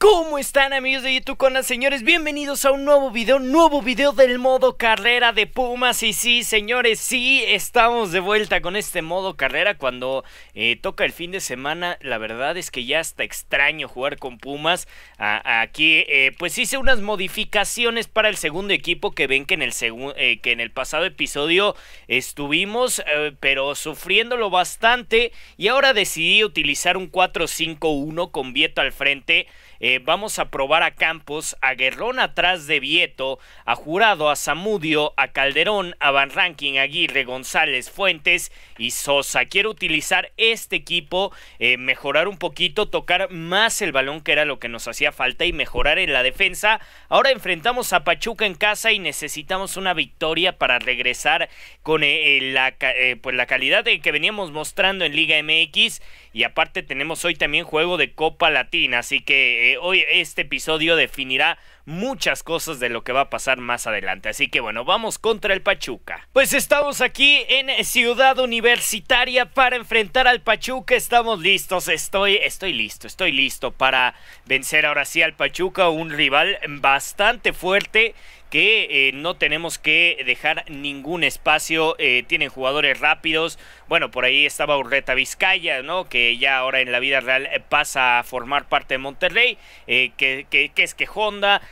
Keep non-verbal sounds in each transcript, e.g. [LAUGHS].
¿Cómo están amigos de YouTube con las señores? Bienvenidos a un nuevo video, nuevo video del modo carrera de Pumas. Y sí, señores, sí, estamos de vuelta con este modo carrera Cuando eh, toca el fin de semana, la verdad es que ya está extraño jugar con Pumas. Aquí, eh, pues hice unas modificaciones para el segundo equipo Que ven que en el, eh, que en el pasado episodio estuvimos, pero sufriéndolo bastante. Y ahora decidí utilizar un 4-5-1 con Vieto al frente eh, vamos a probar a Campos, a Guerrón atrás de Vieto, a Jurado, a Zamudio, a Calderón, a Van Ranking, Aguirre, González, Fuentes y Sosa. Quiero utilizar este equipo, eh, mejorar un poquito, tocar más el balón que era lo que nos hacía falta y mejorar en la defensa. Ahora enfrentamos a Pachuca en casa y necesitamos una victoria para regresar con eh, la, pues la calidad que veníamos mostrando en Liga MX y aparte tenemos hoy también juego de Copa Latina, así que hoy este episodio definirá muchas cosas de lo que va a pasar más adelante. Así que bueno, vamos contra el Pachuca. Pues estamos aquí en Ciudad Universitaria para enfrentar al Pachuca. Estamos listos, estoy, estoy listo, estoy listo para vencer ahora sí al Pachuca, un rival bastante fuerte que eh, no tenemos que dejar ningún espacio, eh, tienen jugadores rápidos, bueno, por ahí estaba Urreta Vizcaya, ¿no? Que ya ahora en la vida real eh, pasa a formar parte de Monterrey, que, que, es que Honda,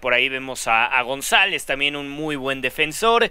por ahí vemos a, González, también un muy buen defensor,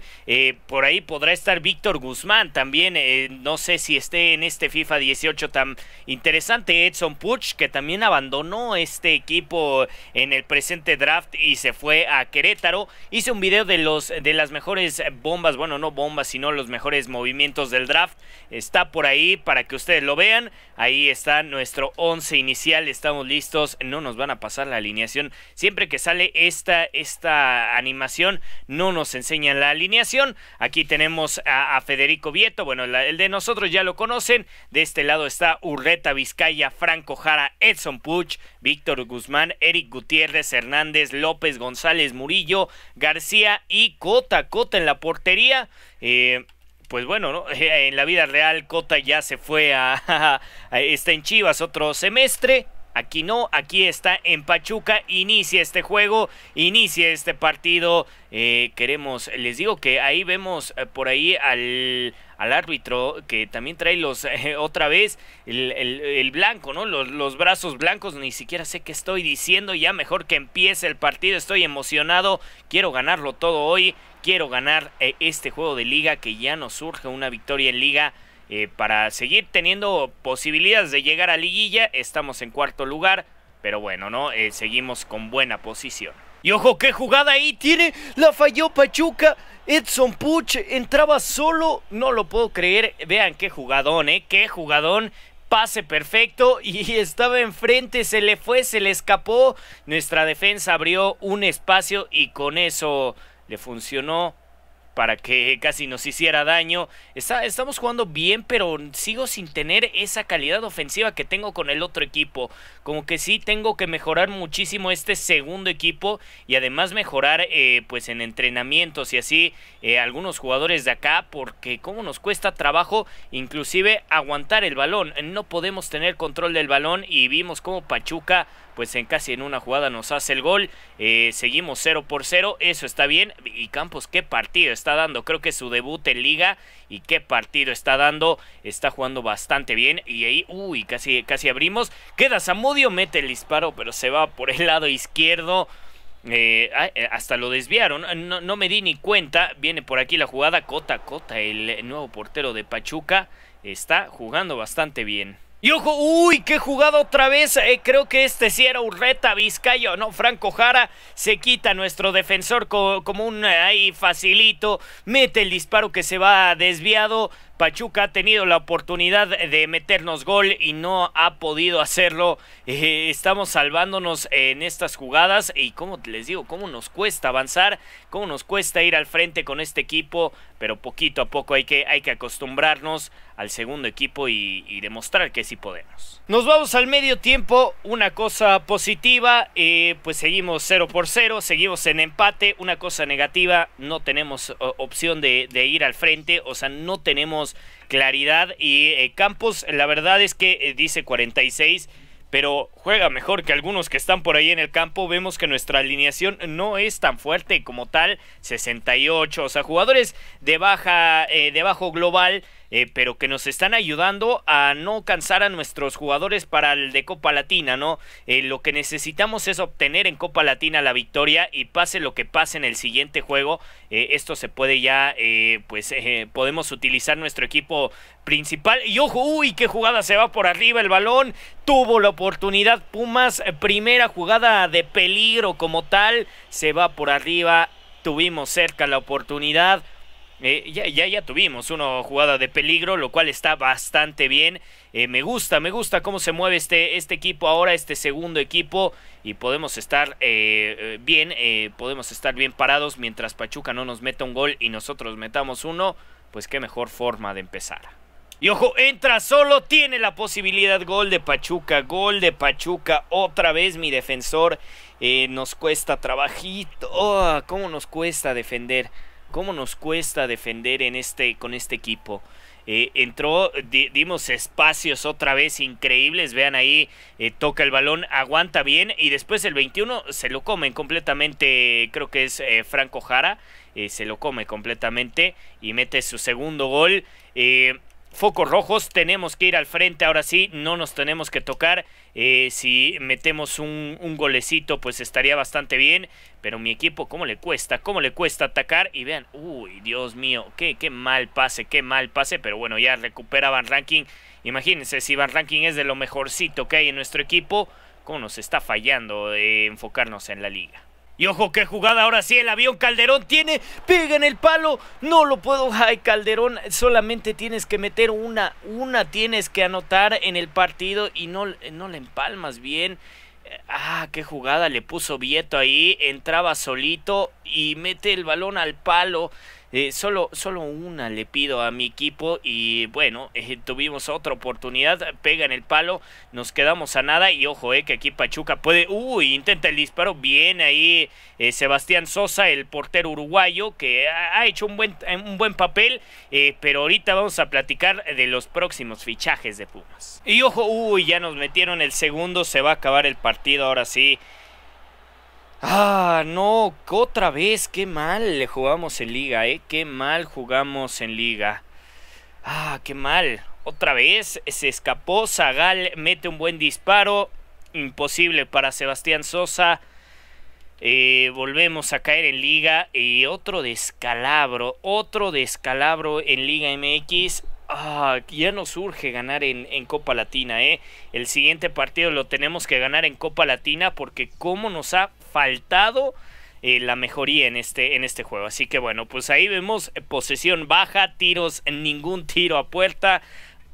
por ahí podrá estar Víctor Guzmán, también no sé si esté en este FIFA 18 tan interesante, Edson Puch, que también abandonó este equipo en el presente draft y se fue a Querétaro, Hice un video de, los, de las mejores bombas, bueno, no bombas, sino los mejores movimientos del draft. Está por ahí para que ustedes lo vean. Ahí está nuestro 11 inicial, estamos listos. No nos van a pasar la alineación. Siempre que sale esta, esta animación, no nos enseñan la alineación. Aquí tenemos a, Federico Vieto, bueno, el de nosotros ya lo conocen. De este lado está Urreta Vizcaya, Franco Jara, Edson Puch, Víctor Guzmán, Eric Gutiérrez, Hernández, López, González, Murillo, García y Cota. Cota en la portería. Eh, pues bueno, ¿no? [LAUGHS] en la vida real Cota ya se fue a, [LAUGHS] está en Chivas otro semestre. Aquí no, aquí está en Pachuca. Inicia este juego, inicia este partido. Eh, queremos, les digo que ahí vemos eh, por ahí al, al, árbitro que también trae los, [LAUGHS] eh, otra vez, el, blanco, ¿no? Los, los, brazos blancos, ni siquiera sé qué estoy diciendo. Ya mejor que empiece el partido, estoy emocionado. Quiero ganarlo todo hoy. Quiero ganar este juego de liga que ya nos surge una victoria en liga. Eh, para seguir teniendo posibilidades de llegar a liguilla. Estamos en cuarto lugar, pero bueno, ¿no? Eh, seguimos con buena posición. Y ojo, qué jugada ahí tiene. La falló Pachuca. Edson Puch entraba solo. No lo puedo creer. Vean qué jugadón, ¿eh? Qué jugadón. Pase perfecto y [LAUGHS] estaba enfrente, se le fue, se le escapó. Nuestra defensa abrió un espacio y con eso le funcionó para que casi nos hiciera daño. Está, estamos jugando bien, pero sigo sin tener esa calidad ofensiva que tengo con el otro equipo. Como que sí tengo que mejorar muchísimo este segundo equipo y además mejorar eh, pues en entrenamientos y así eh, algunos jugadores de acá porque como nos cuesta trabajo inclusive aguantar el balón. No podemos tener control del balón y vimos como Pachuca pues en casi en una jugada nos hace el gol. Eh, seguimos 0 por 0, eso está bien. Y Campos, qué partido está dando. Creo que su debut en liga y qué partido está dando. Está jugando bastante bien. Y ahí, uy, casi, casi abrimos. Queda Zamudio, mete el disparo, pero se va por el lado izquierdo. Eh, eh, hasta lo desviaron, no, no, me di ni cuenta. Viene por aquí la jugada. Cota, Cota, el nuevo portero de Pachuca, está jugando bastante bien. Y ojo, uy, qué jugada otra vez. Eh, creo que este sí era Urreta, Vizcayo, no, Franco Jara. Se quita nuestro defensor como un eh, ahí facilito. Mete el disparo que se va desviado. Pachuca ha tenido la oportunidad de meternos gol y no ha podido hacerlo. Eh, estamos salvándonos en estas jugadas y como les digo, cómo nos cuesta avanzar, cómo nos cuesta ir al frente con este equipo, pero poquito a poco hay que, hay que acostumbrarnos al segundo equipo y, demostrar que sí podemos. Nos vamos al medio tiempo, una cosa positiva, eh, pues seguimos 0 por 0, seguimos en empate, una cosa negativa, no tenemos opción de, de ir al frente, o sea, no tenemos claridad y eh, Campos, la verdad es que eh, dice 46 pero juega mejor que algunos que están por ahí en el campo. Vemos que nuestra alineación no es tan fuerte como tal, 68, o sea, jugadores de baja, eh, de bajo global eh, pero que nos están ayudando a no cansar a nuestros jugadores para el de Copa Latina, ¿no? Eh, lo que necesitamos es obtener en Copa Latina la victoria y pase lo que pase en el siguiente juego, eh, esto se puede ya, pues podemos utilizar nuestro equipo principal. Y ojo, uy, qué jugada se va por arriba el balón, tuvo la oportunidad Pumas, primera jugada de peligro como tal, se va por arriba, tuvimos cerca la oportunidad. Eh, ya, ya, tuvimos una jugada de peligro, lo cual está bastante bien. Eh, me gusta, me gusta cómo se mueve este, este equipo ahora, este segundo equipo. Y podemos estar eh, bien, podemos estar bien parados mientras Pachuca no nos meta un gol y nosotros metamos uno. Pues qué mejor forma de empezar. Y ojo, entra solo, tiene la posibilidad. Gol de Pachuca, gol de Pachuca. Otra vez mi defensor. nos cuesta trabajito. Oh, ¿Cómo nos cuesta defender? Cómo nos cuesta defender en este, con este equipo. Eh, entró, dimos espacios otra vez increíbles. Vean ahí, eh, toca el balón, aguanta bien. Y después el 21 se lo comen completamente. Creo que es eh, Franco Jara. se lo come completamente y mete su segundo gol focos rojos, tenemos que ir al frente, ahora sí, no nos tenemos que tocar. Eh, si metemos un, golecito, pues estaría bastante bien. Pero mi equipo, ¿cómo le cuesta? ¿Cómo le cuesta atacar? Y vean, uy, Dios mío, qué, qué mal pase, qué mal pase. Pero bueno, ya recupera Van Ranking. Imagínense, si Van Ranking es de lo mejorcito que hay en nuestro equipo, ¿cómo nos está fallando de enfocarnos en la liga? Y ojo, qué jugada ahora sí, el avión Calderón tiene, pega en el palo, no lo puedo, ay Calderón, solamente tienes que meter una, una tienes que anotar en el partido y no, no le empalmas bien. Ah, qué jugada le puso Vieto ahí, entraba solito y mete el balón al palo. Eh, solo, solo una le pido a mi equipo y bueno, eh, tuvimos otra oportunidad, pega en el palo, nos quedamos a nada y ojo, eh, que aquí Pachuca puede, uy, intenta el disparo, bien ahí eh, Sebastián Sosa, el portero uruguayo, que ha, hecho un buen, un buen papel, pero ahorita vamos a platicar de los próximos fichajes de Pumas. Y ojo, uy, ya nos metieron el segundo, se va a acabar el partido ahora sí. Ah, no, otra vez, qué mal le jugamos en liga, eh, qué mal jugamos en liga. Ah, qué mal. Otra vez se escapó, Zagal mete un buen disparo, imposible para Sebastián Sosa. Eh, volvemos a caer en liga y otro descalabro, otro descalabro en Liga MX. Ah, ya nos urge ganar en, en, Copa Latina, ¿eh? El siguiente partido lo tenemos que ganar en Copa Latina porque cómo nos ha faltado eh, la mejoría en este, en este juego. Así que bueno, pues ahí vemos eh, posesión baja, tiros, ningún tiro a puerta.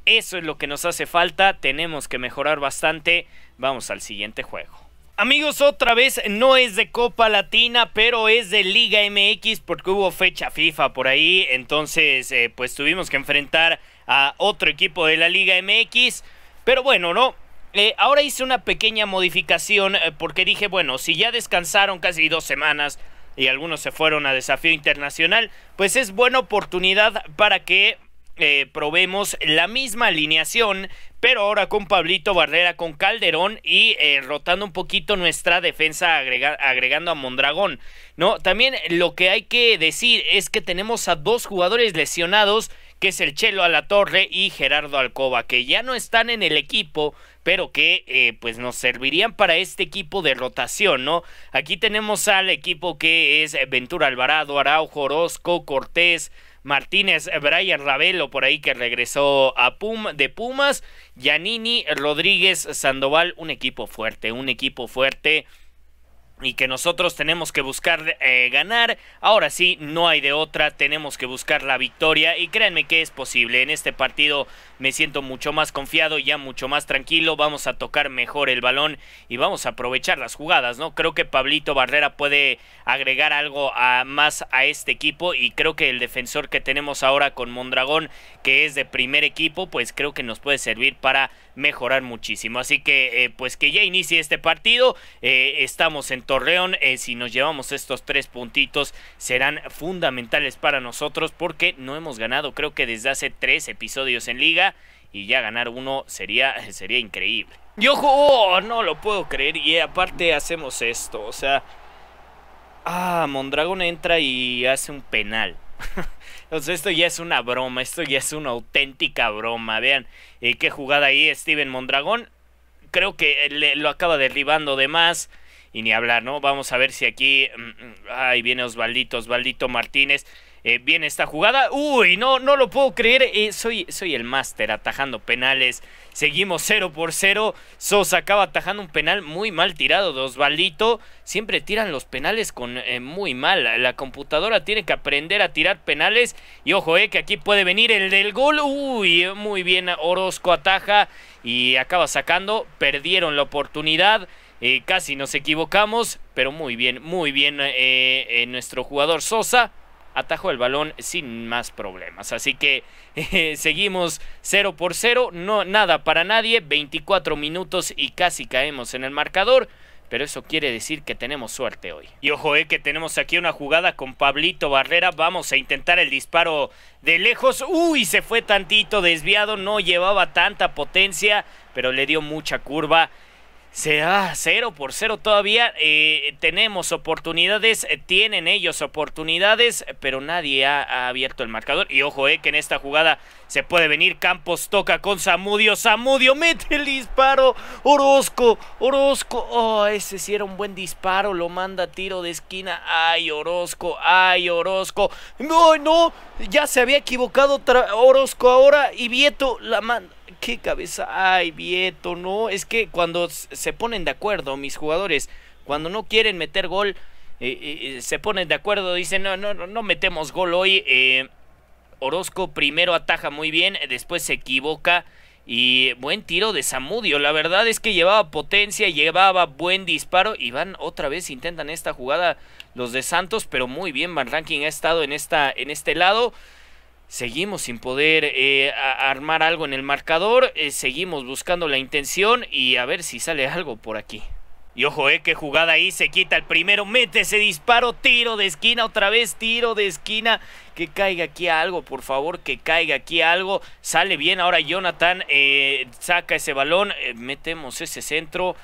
Eso es lo que nos hace falta, tenemos que mejorar bastante. Vamos al siguiente juego. Amigos, otra vez no es de Copa Latina, pero es de Liga MX porque hubo fecha FIFA por ahí. Entonces, eh, pues tuvimos que enfrentar a otro equipo de la Liga MX. Pero bueno, ¿no? Eh, ahora hice una pequeña modificación eh, porque dije, bueno, si ya descansaron casi dos semanas y algunos se fueron a desafío internacional, pues es buena oportunidad para que eh, probemos la misma alineación, pero ahora con Pablito Barrera, con Calderón y rotando un poquito nuestra defensa agregando a Mondragón. ¿no? También lo que hay que decir es que tenemos a dos jugadores lesionados, que es el Chelo a la Torre y Gerardo Alcoba, que ya no están en el equipo, pero que eh, pues nos servirían para este equipo de rotación, ¿no? Aquí tenemos al equipo que es Ventura Alvarado, Araujo, Orozco, Cortés, Martínez, Brian Ravelo por ahí que regresó a Pum, de Pumas, Yanini, Rodríguez, Sandoval, un equipo fuerte, un equipo fuerte y que nosotros tenemos que buscar eh, ganar. Ahora sí, no hay de otra, tenemos que buscar la victoria y créanme que es posible. En este partido me siento mucho más confiado, ya mucho más tranquilo, vamos a tocar mejor el balón y vamos a aprovechar las jugadas, ¿no? Creo que Pablito Barrera puede agregar algo a, más a este equipo y creo que el defensor que tenemos ahora con Mondragón, que es de primer equipo, pues creo que nos puede servir para mejorar muchísimo. Así que, eh, pues que ya inicie este partido, eh, estamos en Torreón, eh, si nos llevamos estos tres puntitos serán fundamentales para nosotros porque no hemos ganado creo que desde hace tres episodios en liga y ya ganar uno sería, [LAUGHS] sería increíble. Y ojo, oh, no lo puedo creer. Y aparte hacemos esto. O sea. Ah, Mondragón entra y hace un penal. [LAUGHS] sea, esto ya es una broma. Esto ya es una auténtica broma. Vean eh, qué jugada ahí Steven Mondragón. Creo que lo acaba derribando de más. Y ni hablar, ¿no? Vamos a ver si aquí. Mm, mm, ay, viene Osvaldito, Osvaldito Martínez. Eh, viene esta jugada. Uy, no, no lo puedo creer. Eh, soy, soy el máster atajando penales. Seguimos 0 por 0. Sosa acaba atajando un penal muy mal tirado de Osvaldito. Siempre tiran los penales con eh, muy mal. La computadora tiene que aprender a tirar penales. Y ojo, eh, que aquí puede venir el del gol. Uy, muy bien. Orozco ataja y acaba sacando. Perdieron la oportunidad. casi nos equivocamos. Pero muy bien, muy bien nuestro jugador Sosa atajó el balón sin más problemas. Así que [LAUGHS] seguimos 0 por 0, no, nada para nadie, 24 minutos y casi caemos en el marcador. Pero eso quiere decir que tenemos suerte hoy. Y ojo, eh, que tenemos aquí una jugada con Pablito Barrera. Vamos a intentar el disparo de lejos. Uy, se fue tantito desviado. No llevaba tanta potencia, pero le dio mucha curva. Será 0 por 0 todavía. Eh, tenemos oportunidades, eh, tienen ellos oportunidades, pero nadie ha, abierto el marcador. Y ojo, eh, que en esta jugada se puede venir. Campos toca con Samudio. Samudio mete el disparo. Orozco, Orozco. Oh, ese sí era un buen disparo. Lo manda tiro de esquina. Ay, Orozco, ay, Orozco. No, no, ya se había equivocado Orozco ahora. Y Vieto la manda qué cabeza. Ay, Vieto, no. Es que cuando se ponen de acuerdo mis jugadores, cuando no quieren meter gol, eh, eh, eh, se ponen de acuerdo, dicen, no, no, no metemos gol hoy. Orozco primero ataja muy bien, después se equivoca. Y buen tiro de Samudio. La verdad es que llevaba potencia, llevaba buen disparo. Y van otra vez, intentan esta jugada los de Santos. Pero muy bien, Van Ranking ha estado en, esta, en este lado. Seguimos sin poder eh, armar algo en el marcador. Eh, seguimos buscando la intención y a ver si sale algo por aquí. Y ojo, eh, que jugada ahí, se quita el primero, mete ese disparo, tiro de esquina, otra vez tiro de esquina. Que caiga aquí algo, por favor, que caiga aquí algo. Sale bien ahora Jonathan, eh, saca ese balón, metemos ese centro.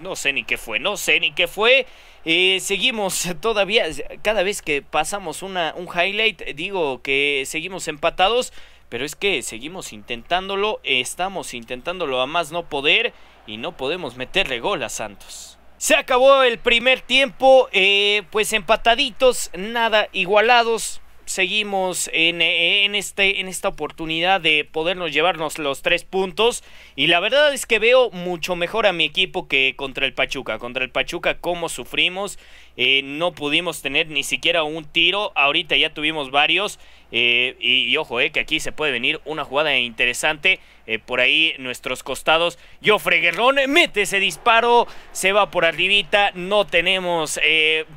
No sé ni qué fue, no sé ni qué fue. Eh, seguimos [LAUGHS] todavía, cada vez que pasamos una, un highlight, digo que seguimos empatados. Pero es que seguimos intentándolo, estamos intentándolo a más no poder y no podemos meterle gol a Santos. Se acabó el primer tiempo, eh, pues empataditos, nada igualados seguimos en, en, este, en esta oportunidad de podernos llevarnos los tres puntos. Y la verdad es que veo mucho mejor a mi equipo que contra el Pachuca. Contra el Pachuca, cómo sufrimos. Eh, no pudimos tener ni siquiera un tiro. Ahorita ya tuvimos varios. Eh, y, ojo, eh, que aquí se puede venir una jugada interesante. por ahí nuestros costados. Jofre Guerrón mete ese disparo. Se va por arribita. No tenemos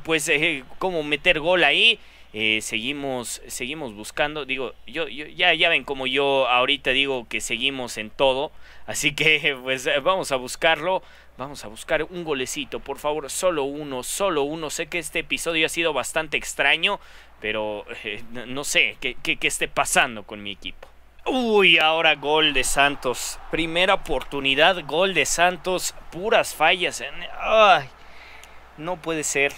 pues cómo meter gol ahí. Eh, seguimos, seguimos buscando. Digo, yo, ya, ya ven como yo ahorita digo que seguimos en todo. Así que [LAUGHS] pues vamos a buscarlo. Vamos a buscar un golecito, por favor. Solo uno, solo uno. Sé que este episodio ha sido bastante extraño. Pero eh, no sé qué, qué, esté pasando con mi equipo. Uy, ahora gol de Santos. Primera oportunidad, gol de Santos. Puras fallas. Ay, no puede ser.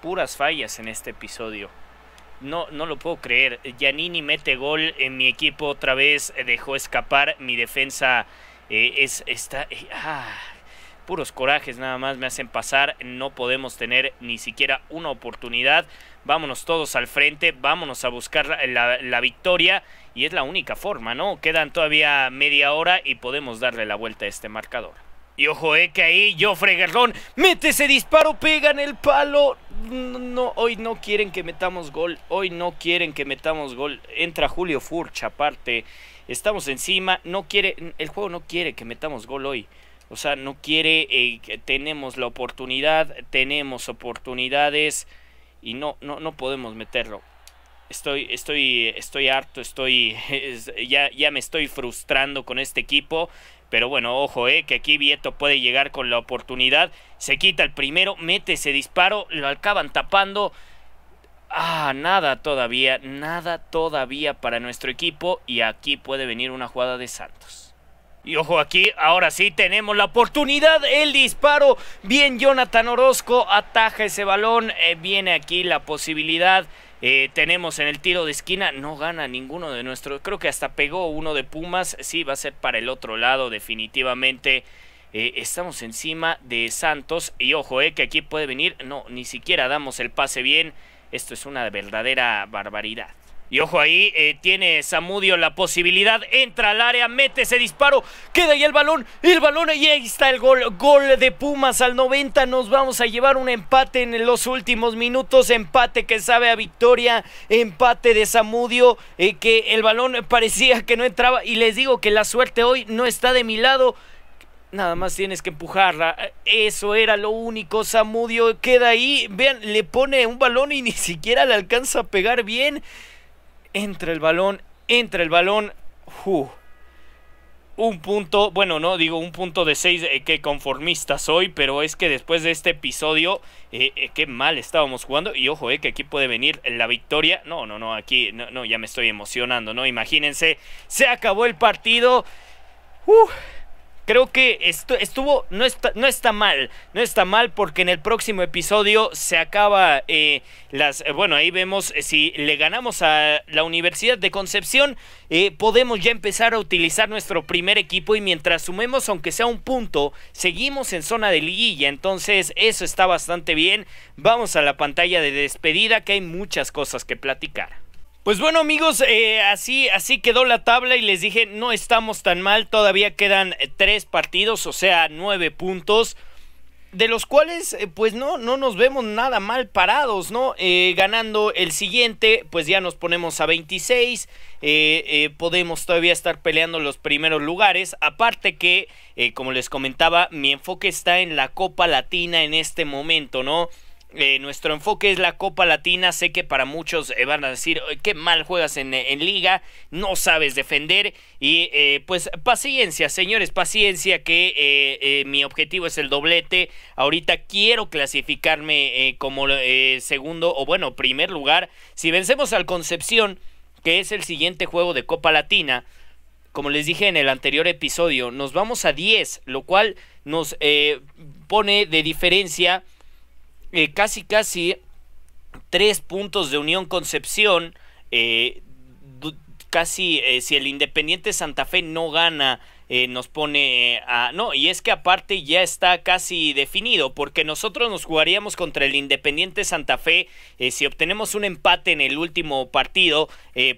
Puras fallas en este episodio. No, no lo puedo creer. Giannini mete gol en mi equipo otra vez. Dejó escapar. Mi defensa eh, es, está... Eh, ah, puros corajes nada más me hacen pasar. No podemos tener ni siquiera una oportunidad. Vámonos todos al frente. Vámonos a buscar la, la victoria. Y es la única forma, ¿no? Quedan todavía media hora y podemos darle la vuelta a este marcador. Y ojo, eh, que ahí Joffre Guerrón mete ese disparo, pega en el palo. No, hoy no quieren que metamos gol. Hoy no quieren que metamos gol. Entra Julio Furch aparte. Estamos encima. No quiere, el juego no quiere que metamos gol hoy. O sea, no quiere, eh, tenemos la oportunidad, tenemos oportunidades y no, no, no podemos meterlo. Estoy, estoy, estoy harto, estoy, [LAUGHS] ya, ya me estoy frustrando con este equipo. Pero bueno, ojo, eh, que aquí Vieto puede llegar con la oportunidad. Se quita el primero, mete ese disparo, lo acaban tapando. Ah, nada todavía, nada todavía para nuestro equipo y aquí puede venir una jugada de Santos. Y ojo aquí, ahora sí tenemos la oportunidad, el disparo. Bien, Jonathan Orozco ataja ese balón. Eh, viene aquí la posibilidad. Eh, tenemos en el tiro de esquina, no gana ninguno de nuestros. Creo que hasta pegó uno de Pumas. Sí, va a ser para el otro lado, definitivamente. Eh, estamos encima de Santos. Y ojo, eh, que aquí puede venir. No, ni siquiera damos el pase bien. Esto es una verdadera barbaridad. Y ojo ahí, eh, tiene Samudio la posibilidad, entra al área, mete ese disparo, queda ahí el balón, el balón, ahí está el gol, gol de Pumas al 90, nos vamos a llevar un empate en los últimos minutos, empate que sabe a victoria, empate de Samudio, eh, que el balón parecía que no entraba, y les digo que la suerte hoy no está de mi lado, Nada más tienes que empujarla. Eso era lo único. Samudio queda ahí. Vean, le pone un balón y ni siquiera le alcanza a pegar bien. Entra el balón, entra el balón. Un punto, bueno, no digo un punto de seis eh, que conformista soy, pero es que después de este episodio, eh, eh, qué mal estábamos jugando. Y ojo, eh, que aquí puede venir la victoria. No, no, no, aquí, no, no ya me estoy emocionando, ¿no? Imagínense, se acabó el partido. Uh, Creo que estuvo, no está, no está mal, no está mal porque en el próximo episodio se acaba eh, las, eh, bueno, ahí vemos eh, si le ganamos a la Universidad de Concepción, podemos ya empezar a utilizar nuestro primer equipo y mientras sumemos, aunque sea un punto, seguimos en zona de liguilla, entonces eso está bastante bien. Vamos a la pantalla de despedida que hay muchas cosas que platicar. Pues bueno amigos, eh, así, así quedó la tabla y les dije no estamos tan mal, todavía quedan eh, tres partidos, o sea nueve puntos, de los cuales eh, pues no, no nos vemos nada mal parados, ¿no? ganando el siguiente pues ya nos ponemos a 26, podemos todavía estar peleando los primeros lugares, aparte que como les comentaba mi enfoque está en la Copa Latina en este momento, ¿no? Eh, nuestro enfoque es la Copa Latina. Sé que para muchos eh, van a decir, qué mal juegas en, liga, no sabes defender. Y eh, pues paciencia, señores, paciencia, que mi objetivo es el doblete. Ahorita quiero clasificarme como segundo o bueno, primer lugar. Si vencemos al Concepción, que es el siguiente juego de Copa Latina, como les dije en el anterior episodio, nos vamos a 10, lo cual nos pone de diferencia eh, casi casi tres puntos de Unión Concepción. Eh, casi eh, si el Independiente Santa Fe no gana nos pone a... No, y es que aparte ya está casi definido, porque nosotros nos jugaríamos contra el Independiente Santa Fe. si obtenemos un empate en el último partido,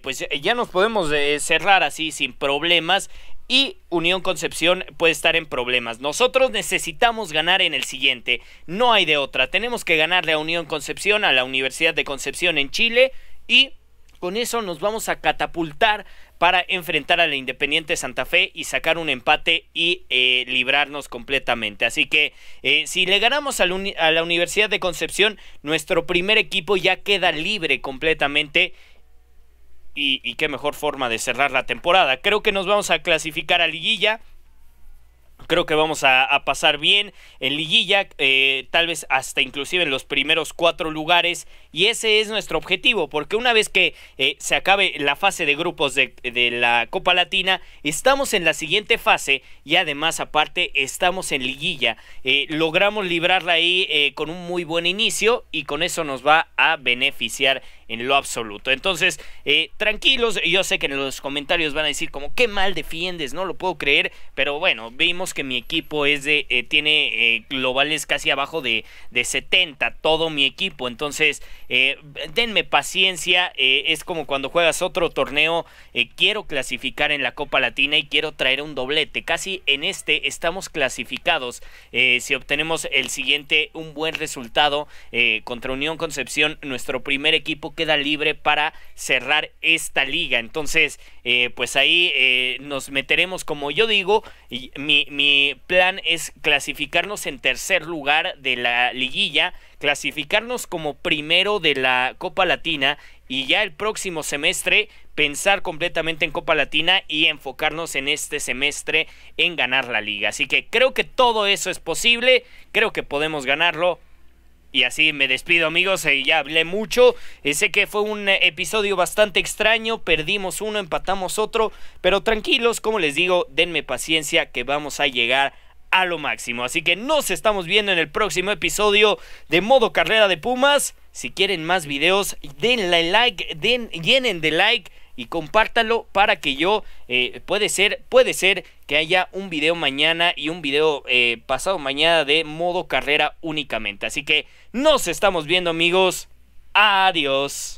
pues ya nos podemos cerrar así sin problemas y Unión Concepción puede estar en problemas. Nosotros necesitamos ganar en el siguiente, no hay de otra. Tenemos que ganarle a Unión Concepción, a la Universidad de Concepción en Chile y con eso nos vamos a catapultar para enfrentar a la Independiente Santa Fe y sacar un empate y eh, librarnos completamente. Así que eh, si le ganamos a la Universidad de Concepción, nuestro primer equipo ya queda libre completamente y, qué mejor forma de cerrar la temporada. Creo que nos vamos a clasificar a liguilla. Creo que vamos a, pasar bien en liguilla, eh, tal vez hasta inclusive en los primeros cuatro lugares. Y ese es nuestro objetivo, porque una vez que eh, se acabe la fase de grupos de, la Copa Latina, estamos en la siguiente fase y además aparte estamos en liguilla. Eh, logramos librarla ahí con un muy buen inicio y con eso nos va a beneficiar en lo absoluto. Entonces, eh, tranquilos, yo sé que en los comentarios van a decir como qué mal defiendes, no lo puedo creer, pero bueno, vimos que mi equipo es de, eh, tiene eh, globales casi abajo de, de 70, todo mi equipo, entonces denme paciencia, es como cuando juegas otro torneo, quiero clasificar en la Copa Latina y quiero traer un doblete, casi en este estamos clasificados, si obtenemos el siguiente, un buen resultado contra Unión Concepción, nuestro primer equipo queda libre para cerrar esta liga. Entonces, eh, pues ahí eh, nos meteremos, como yo digo, y mi, mi plan es clasificarnos en tercer lugar de la liguilla, clasificarnos como primero de la Copa Latina y ya el próximo semestre pensar completamente en Copa Latina y enfocarnos en este semestre en ganar la liga. Así que creo que todo eso es posible, creo que podemos ganarlo Y así me despido amigos, ya hablé mucho, eh, sé que fue un episodio bastante extraño, perdimos uno, empatamos otro, pero tranquilos, como les digo, denme paciencia que vamos a llegar a lo máximo. Así que nos estamos viendo en el próximo episodio de Modo Carrera de Pumas. Si quieren más videos, denle like, den, llenen de like y compártalo para que yo eh, puede ser puede ser que haya un video mañana y un video eh, pasado mañana de modo carrera únicamente así que nos estamos viendo amigos. Adiós